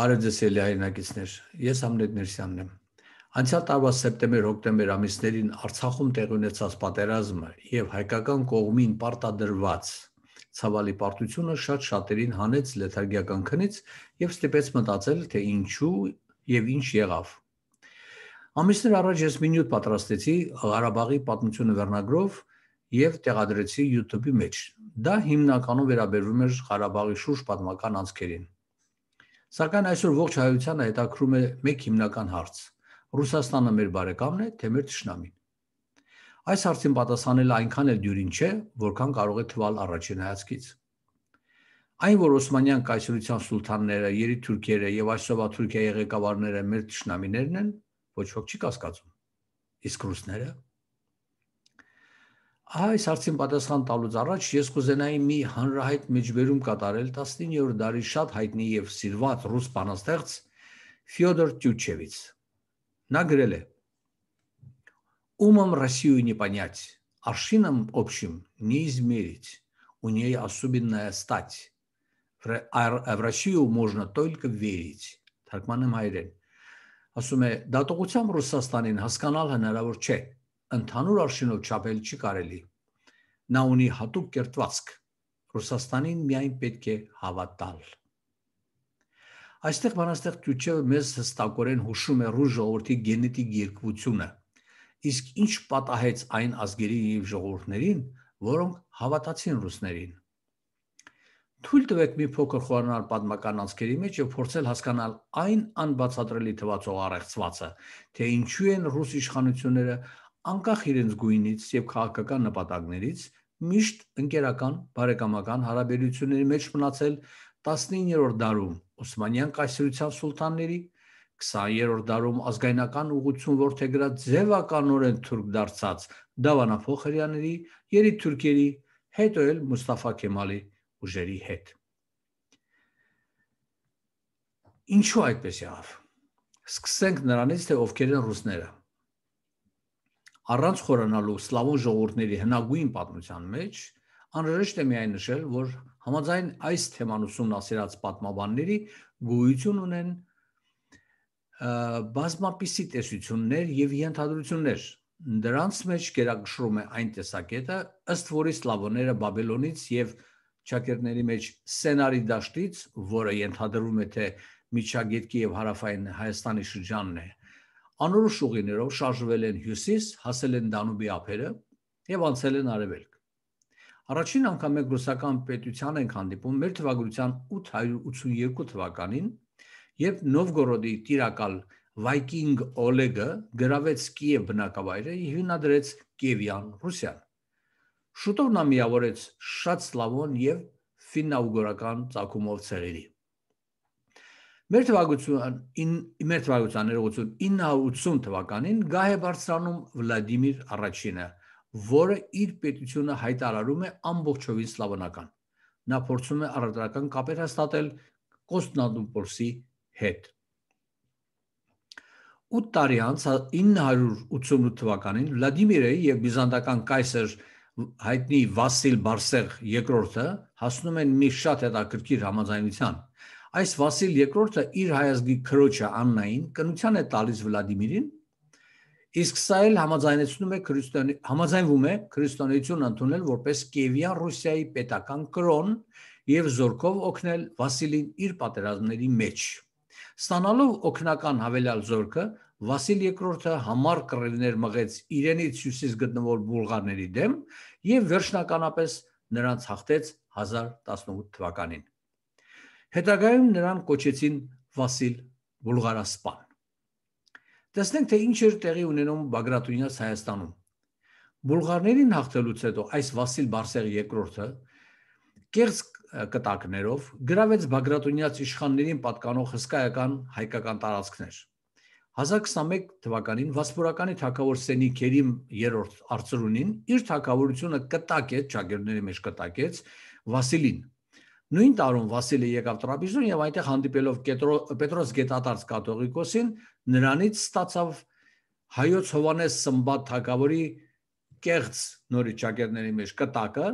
Բարև ձեզ ելի հայրենակիցներ։ Ես Համլետ Ներսյանն եմ։ Անցյալ տարվա սեպտեմբեր-հոկտեմբեր ամիսներին Արցախում տեղի ունեցած պատերազմը եւ հայկական կողմին պարտադրված ցավալի պարտությունը շատ շատերին հանեց լեթարգիական քնից եւ ստիպեց մտածել, թե ինչու եւ ինչ եղավ։ Ամիսներ առաջ ես մի նյութ պատրաստեցի Ղարաբաղի պատմությունը վերնագրով եւ տեղադրեցի YouTube-ի մեջ։ Դա հիմնականում վերաբերվում էր Ղարաբաղի շուրջ պատմական անցքերին։ Սակայն այսօր ողջ հայությանը հետաքրում է մեկ հիմնական հարց. Ռուսաստանը մեր բարեկամն է, թե մեր ճշնամին։ Այս հարցին պատասխանելը այնքան էլ դյուրին չէ, որքան կարող է թվալ առաջին հայացքից։ Այն, որ Օսմանյան կայսրության սուլթանները, երիտուրքերը եւ այսօվա Թուրքիայի ղեկավարները մեր ճշնամիներն են, ոչ ոք չի կասկածում։ Իսկ ռուսները Այս հարցին պատասխան տալուց առաջ ես կուզենայի մի հանրահայտ միջբերում կատարել 19-րդ դարի շատ հայտնի եւ սիրված ռուս բանաստեղծ Ֆյոդոր Տյուչևից։ Նա գրել է. Умом Россию не понять, аршином общим не измерить, у ней особенная стать. А в Россию можно только верить. Թարգմանում հայրեն։ Ասում է, դատողությամբ Ռուսաստանին հասկանալ հնարավոր չէ ընդհանուր արշինով չափել չի կարելի։ Նա ունի հատուկ կերտվածք։ Ռուսաստանին միայն պետք է հավատալ։ Այստեղ բանաստեղ Տյուչևը մեզ հստակորեն հուշում է ռուս ժողովրդի գենետիկ երկվությունը։ Իսկ ինչ պատահեց այն ազգերի եւ ժողովուրդներին, որոնք հավատացին ռուսներին։ Թույլ տվեք մի փոքր խորանալ պատմական անցքերի մեջ եւ փորձել հասկանալ այն անբացատրելի թվացող առեղծվածը, թե ինչու են ռուս իշխանությունները անկախ իրենց գույնից եւ քաղաքական նպատակներից միշտ ընկերական բարեկամական հարաբերությունների մեջ մնացել 19-րդ դարում Օսմանյան կայսրության սուլտանների 20-րդ դարում ազգայնական ուղղություն որթեգրած ձևականորեն թուրք դարձած Դավանաֆոխարյանների, Երի Թուրքերի, հետո էլ Մուստաֆա Քեմալի ուժերի հետ։ Ինչու այդպես եղավ։ Սկսենք նրանից, թե ովքեր են ռուսները առանց խորանալու սլավոն ժողովուրդների հնագույն պատմության մեջ անհրաժեշտ է միայն նշել, որ համաձայն այս թեման ուսումնասիրած պատմաբանների գոյություն ունեն բազմապիսի տեսություններ եւ ենթադրություններ։ Դրանց մեջ գերակշռում է այն տեսակետը, ըստ որի սլավոները Բաբելոնից եւ ճակերտների մեջ սցենարի դաշտից, որը ենթադրվում է թե Միջագետքի եւ Հարավային Հայաստանի շրջանն է, անորոշ ուղիներով շարժվել են հյուսիս, հասել են Դանուբի ափերը եւ անցել են արևելք։ Առաջին անգամ մենք ռուսական պետության ենք հանդիպում մեր թվագրության 882 թվականին, երբ Նովգորոդի տիրակալ Վայկինգ Օլեգը գրավեց Կիև բնակավայրը եւ հիմնադրեց Կիևյան Ռուսիան։ Շուտով նա միավորեց շատ սլավոն եւ ֆիննաուգորական ցակումով ցեղերի։ Մեր թվակության մեր թվակության ներողություն 980 թվականին գահ է բարձրանում Վլադիմիր առաջինը, որը իր պետությունը հայտարարում է ամբողջովին սլավոնական։ Նա փորձում է առևտրական կապեր հաստատել Կոստանդնուպոլսի հետ։ 8 տարի անց 988 թվականին Վլադիմիրը եւ բյուզանդական կայսեր հայտնի Վասիլ Բարսեղ II-ը հասնում են մի շատ հետաքրքիր համաձայնության Այս Վասիլ II-ը իր հայազգի քրոջը Աննային կնության է տալիս Վլադիմիրին, իսկ սա էլ համաձայնեցնում է քրիստոնե համաձայնվում է քրիստոնեություն ընդունել որպես Կիևյան Ռուսիայի պետական կրոն եւ զորքով օգնել Վասիլին իր պատերազմների մեջ։ Ստանալով օգնական հավելյալ զորքը Վասիլ II-ը համառ կռիվներ մղեց իրենից հյուսիս գտնվող բուլղարների դեմ եւ վերջնականապես նրանց հաղթեց 1018 թվականին։ Հետագայում նրան կոչեցին Վասիլ Բուլղարասպան։ Տեսնենք թե ինչ էր տեղի ունենում Բագրատունյաց Հայաստանում։ Բուլղարներին հաղթելուց հետո այս Վասիլ Բարսեղ II-ը կեղծ կտակներով գրավեց Բագրատունյաց իշխաններին պատկանող հսկայական հայկական տարածքներ։ 1021 թվականին Վասպուրականի թակավոր Սենի Քերիմ III արծրունին իր թակավորությունը կտակեց, ճագերների մեջ կտակեց Վասիլին, Նույն տարում Վասիլը եկավ Տրապիզոն եւ այնտեղ հանդիպելով Պետրոս Գետատարց կաթողիկոսին նրանից ստացավ հայոց Հովանես Սմբատ թագավորի կեղծ նորի ճակերների մեջ կտակը,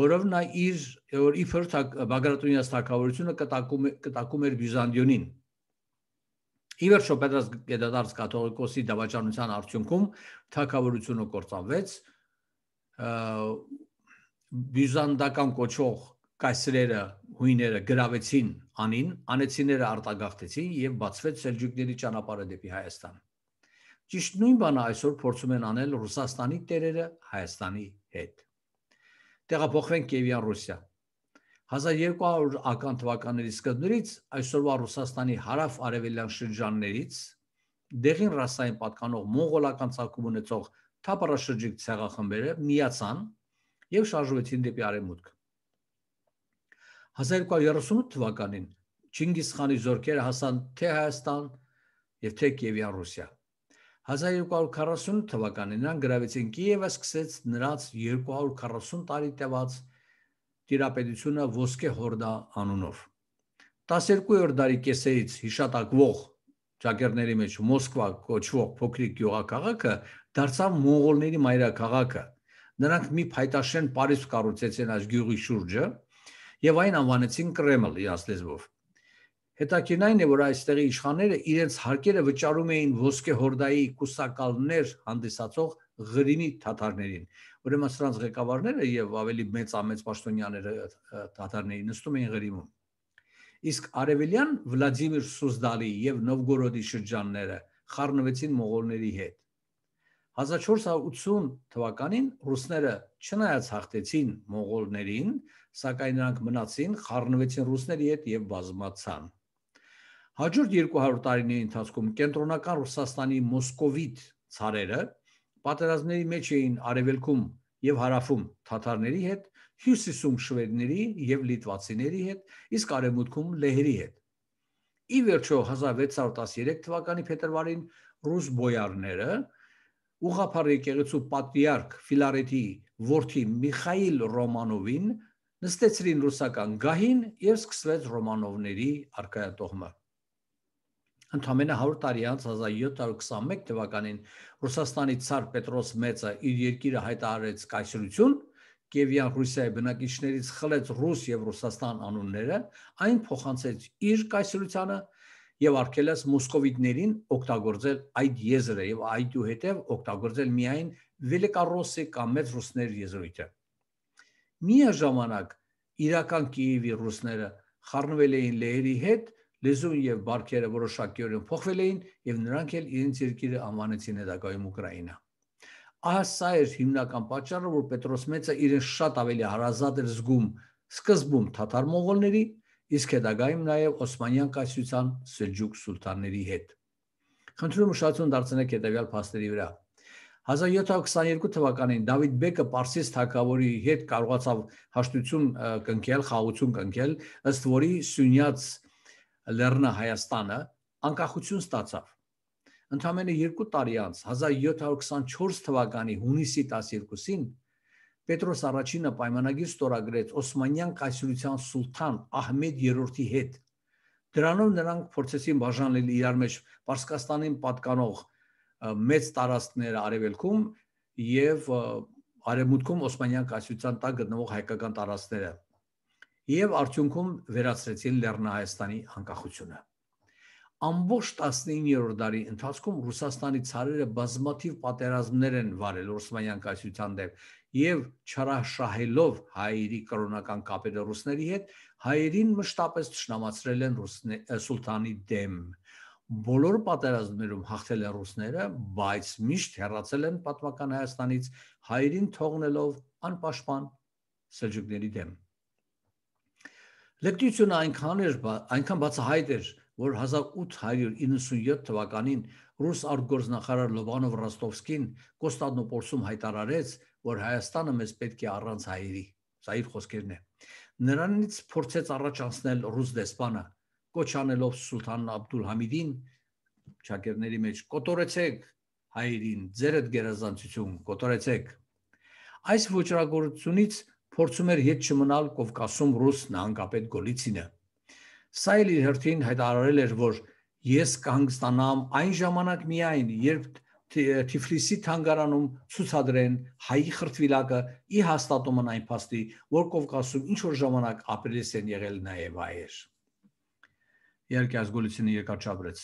որով նա իր որ իբր Բագրատունյաց թագավորությունը կտակում կտակում էր Բյուզանդիոնին Ի վերջո Պետրոս Գետադարց կաթողիկոսի դավաճանության արդյունքում թակավորությունը կործանվեց բյուզանդական կոչող կայսրերը հույները գրավեցին անին, անեցիները արտագաղթեցին եւ բացվեց սելջուկների ճանապարհը դեպի Հայաստան։ Ճիշտ նույն բանը այսօր փորձում են անել Ռուսաստանի տերերը Հայաստանի հետ։ Տեղափոխվենք Կիևյան Ռուսիա։ 1200 ական թվականների սկզբներից այսօրվա Ռուսաստանի հարավ-արևելյան շրջաններից դեղին ռասային պատկանող մոնղոլական ցակում ունեցող թափառաշրջիկ ցեղախմբերը միացան եւ շարժվեցին դեպի արևմուտք։ 1238 թվականին Չինգիզ խանի զորքերը հասան թե Հայաստան եւ թե Կիևյան Ռուսիա։ 1248 թվականին նրանք գրավեցին Կիևը, սկսեց նրանց 240 տարի տևած տիրապետությունը ոսկե հորդա անունով։ 12-րդ դարի կեսերից հիշատակվող ճակերների մեջ Մոսկվա կոչվող փոքրիկ գյուղաքաղաքը դարձավ մոնղոլների մայրաքաղաքը։ Նրանք մի փայտաշեն Փարիզ կառուցեցին այս գյուղի շուրջը եւ այն անվանեցին Կրեմլ իրաց լեզվով։ Հետաքրքիրն այն է, որ այստեղի իշխանները իրենց հարկերը վճարում էին ոսկե հորդայի կուսակալներ հանդիսացող Ղրիմի թաթարներին։ Ուրեմն սրանց ղեկավարները եւ ավելի մեծ ամեծ պաշտոնյաները թաթարների նստում էին Ղրիմում իսկ արևելյան Վլադիմիր Սուզդալի եւ Նովգորոդի շրջանները խառնվեցին մողոլների հետ 1480 թվականին ռուսները չնայած հաղթեցին մողոլներին, սակայն նրանք մնացին, խառնվեցին ռուսների հետ եւ բազմացան։ Հաջորդ 200 տարիների ընթացքում կենտրոնական Ռուսաստանի մոսկովիտ ցարերը պատերազմների մեջ էին արևելքում եւ հարավում թաթարների հետ հյուսիսում շվեդների եւ լիտվացիների հետ, իսկ արևմուտքում լեհերի հետ։ Ի վերջո 1613 թվականի փետրվարին ռուս բոյարները ուղափառ եկեղեցու պատրիարք Ֆիլարետի որդի Միխայիլ Ռոմանովին նստեցրին ռուսական գահին եւ սկսվեց Ռոմանովների արկայատողմը։ Ընդամենը 100 տարի անց 1721 թվականին Ռուսաստանի ցար Պետրոս Մեծը իր երկիրը հայտարարեց կայսրություն Կիևյան Ռուսիայի բնակիչներից խլեց ռուս եւ Ռուսաստան անունները, այն փոխանցեց իր կայսրությանը եւ արգելեց մոսկովիտներին օգտագործել այդ եզրը եւ այդուհետեւ օգտագործել միայն Վելիկարոսի կամ մեծ ռուսներ եզրույթը։ Միաժամանակ իրական Կիևի ռուսները խառնվել էին լեհերի հետ, լեզուն եւ բարքերը որոշակիորեն փոխվել էին եւ նրանք էլ իրենց երկիրը անվանեցին հետագայում Ուկրաինա։ Ահա էր հիմնական պատճառը, որ Պետրոս Մեծը իրեն շատ ավելի հարազատ էր զգում սկզբում թաթար մոնղոլների, իսկ հետագայում նաև Օսմանյան կայսրության Սելջուկ սուլտանների հետ։ Խնդրում ուշադրություն դարձնեք հետևյալ փաստերի վրա։ 1722 թվականին Դավիթ Բեկը Պարսից թագավորի հետ կարողացավ հաշտություն կնքել, խաղաղություն կնքել, ըստ որի Սյունյաց Լեռնա Հայաստանը անկախություն ստացավ Ընդամենը 2 տարի անց 1724 թվականի հունիսի 12-ին Պետրոս առաջինը պայմանագիր ստորագրեց Օսմանյան կայսրության սուլթան Ահմեդ III-ի հետ։ Դրանով նրանք փորձեցին բաժանել իրար մեջ Պարսկաստանին պատկանող մեծ տարածքները արևելքում եւ արևմուտքում Օսմանյան կայսրության տակ գտնվող հայկական տարածքները եւ արդյունքում վերացրեցին Լեռնահայաստանի անկախությունը ամբողջ 19-րդ դարի ընթացքում Ռուսաստանի ցարերը բազմաթիվ պատերազմներ են վարել Օսմանյան կայսրության դեմ եւ չարաշահելով հայերի կրոնական կապերը ռուսների հետ, հայերին մշտապես ճշնամացրել են սուլթանի դեմ։ Բոլոր պատերազմներում հաղթել են ռուսները, բայց միշտ հեռացել են պատմական Հայաստանից հայերին թողնելով անպաշտպան սելջուկների դեմ։ Լեկտիությունը այնքան էր, այնքան բացահայտ էր, որ 1897 թվականին ռուս արտգործնախարար Լոբանով Ռոստովսկին Կոստանդնուպոլսում հայտարարեց, որ Հայաստանը մեզ պետք է առանց հայերի։ Սա իր խոսքերն է։ Նրանից փորձեց առաջ անցնել ռուս դեսպանը, կոչանելով Սուլթան Աբդուլհամիդին ճակերների մեջ կոտորեցեք հայերին, ձերդ գերազանցություն կոտորեցեք։ Այս ոչրագործությունից փորձում էր հետ չմնալ Կովկասում ռուս նահանգապետ Գոլիցինը Սա էլ իր հերթին հայտարարել էր, որ ես կհանգստանամ այն ժամանակ միայն, երբ Թիֆլիսի թանգարանում ցուցադրեն հայի խրտվիլակը ի հաստատումն այն փաստի, որ Կովկասում ինչ որ ժամանակ ապրելիս են եղել նաև հայեր։ Իհարկե ազգոլությունը երկար չապրեց։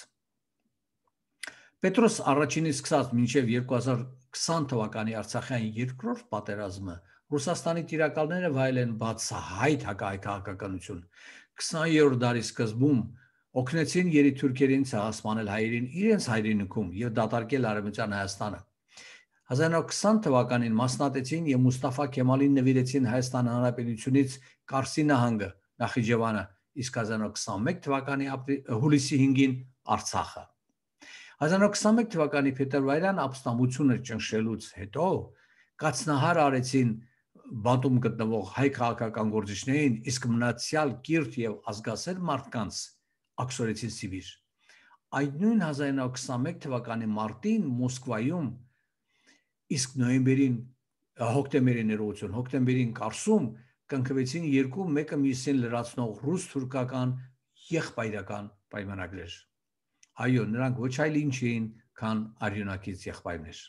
Պետրոս առաջինից սկսած մինչև 2020 թվականի Արցախյան երկրորդ պատերազմը Ռուսաստանի տիրակալները վայել են բացահայտ հակահայկականություն։ 20-րդ դարի սկզբում օգնեցին երիտուրքերին ցեղասպանել հայերին իրենց հայրենիքում եւ դատարկել Արևմտյան Հայաստանը։ 1920 թվականին մասնատեցին եւ Մուստաֆա Քեմալին նվիրեցին Հայաստան Հանրապետությունից Կարսի նահանգը, Նախիջևանը, իսկ 1921 թվականի հուլիսի 5-ին Արցախը։ 1921 թվականի փետրվարյան ապստամբությունը ճնշելուց հետո կացնահար արեցին բանտում գտնվող հայ քաղաքական գործիչներին, իսկ մնացյալ կիրթ եւ ազգասեր մարդկանց աքսորեցին Սիբիր։ Այդ նույն 1921 թվականի մարտին Մոսկվայում իսկ նոյեմբերին հոկտեմբերին ներողություն, հոկտեմբերին Կարսում կնքվեցին երկու մեկը մյուսին լրացնող ռուս-թուրքական եղբայրական պայմանագրեր։ Այո, նրանք ոչ այլ ինչ էին, քան արյունակից եղբայրներ։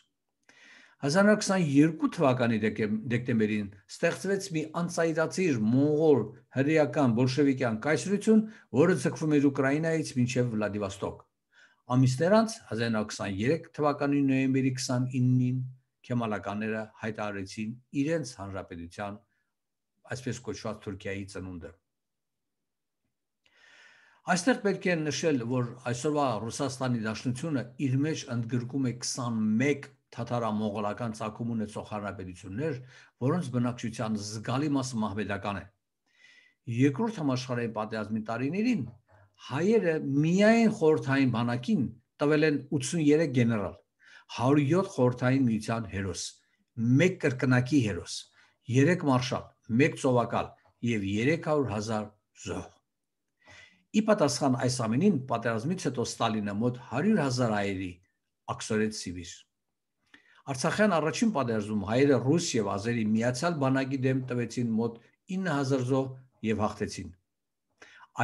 1922 թվականի դեկտեմբերին ստեղծվեց մի անցայրացիր մոնղոլ հրեական բոլշևիկյան կայսրություն, որը ցկվում էր Ուկրաինայից մինչև Վլադիվոստոկ։ Ամիսներ անց 1923 թվականի նոյեմբերի 29-ին քեմալականները հայտարարեցին իրենց հանրապետության այսպես կոչված Թուրքիայի ծնունդը։ Այստեղ պետք է նշել, որ այսօրվա Ռուսաստանի Դաշնությունը իր մեջ ընդգրկում է 21 թաթարամողոլական ցակում ունեցող հանրապետություններ, որոնց բնակչության զգալի մասը մահմեդական է։ Երկրորդ համաշխարհային պատերազմի տարիներին հայերը միայն խորթային բանակին տվել են 83 գեներալ, 107 խորթային միության հերոս, 1 կրկնակի հերոս, 3 մարշալ, 1 ծովակալ եւ 300.000 զոհ։ Ի պատասխան այս ամենին պատերազմից հետո Ստալինը մոտ 100.000 հայերի աքսորեց Սիբիր։ Արցախյան առաջին պատերազմում հայերը ռուս եւ ազերի միացյալ բանակի դեմ տվեցին մոտ 9000 զոհ եւ հաղթեցին։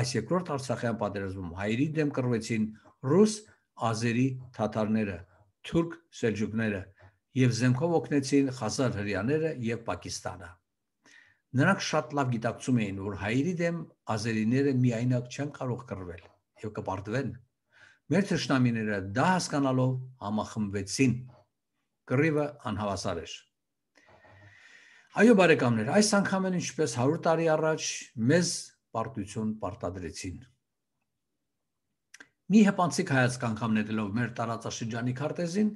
Այս երկրորդ Արցախյան պատերազմում հայերի դեմ կռվեցին ռուս, ազերի, թաթարները, թուրք, սելջուկները եւ զենքով օգնեցին Խազար հрьяաները եւ Պակիստանը։ Նրանք շատ լավ գիտակցում էին, որ հայերի դեմ ազերիները միայնակ չեն կարող կռվել եւ կպարտվեն։ Մեր ճշնամիները դա հասկանալով համախմբվեցին կռիվը անհավասար էր։ Այո բարեկամներ, այս անգամ են ինչպես 100 տարի առաջ մեզ պարտություն պարտադրեցին։ Մի հպանցիկ հայացք անգամ նետելով մեր տարածաշրջանի քարտեզին,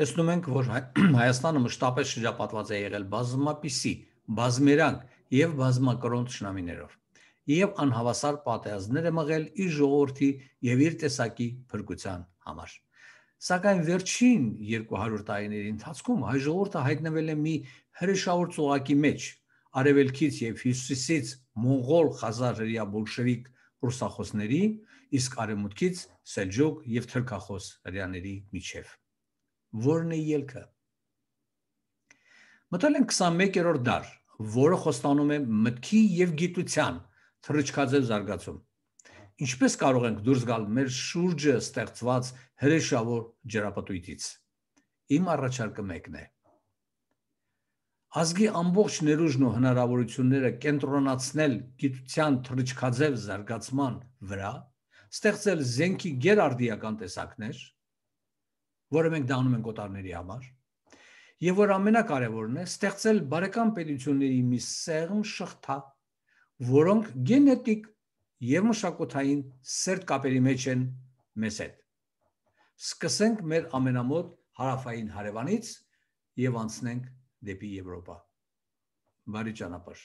տեսնում ենք, որ Հայաստանը մշտապես շրջապատված է եղել բազմապիսի, բազմերանգ եւ բազմակրոն ճշնամիներով եւ անհավասար պատերազմներ է մղել իր ժողովրդի եւ իր տեսակի փրկության համար։ Սակայն վերջին 200 տարիների ընթացքում հայ ժողովուրդը հայտնվել է մի հրեշավոր ծուղակի մեջ, արևելքից եւ հյուսիսից մոնղոլ, խազար, հրեա, բոլշևիկ ռուսախոսների, իսկ արևմուտքից սելջուկ եւ թրքախոս հրեաների միջև։ Որն է ելքը։ Մտել են 21-րդ դար, որը խոստանում է մտքի եւ գիտության թռիչքաձև զարգացում։ Ինչպես կարող ենք դուրս գալ մեր շուրջը ստեղծված հրեշավոր ջրապտույտից։ Իմ առաջարկը մեկն է։ Ազգի ամբողջ ներուժն ու հնարավորությունները կենտրոնացնել գիտության թրիչքաձև զարգացման վրա, ստեղծել զենքի գերարդիական տեսակներ, որը մենք դառնում ենք օտարների համար, եւ որ ամենակարևորն է, ստեղծել բարեկամ պետությունների մի սեղմ շղթա, որոնք գենետիկ եւ մշակութային սերտ կապերի մեջ են մեզ հետ։ Սկսենք մեր ամենամոտ հարավային հարևանից եւ անցնենք դեպի Եվրոպա։ Բարի ճանապարհ։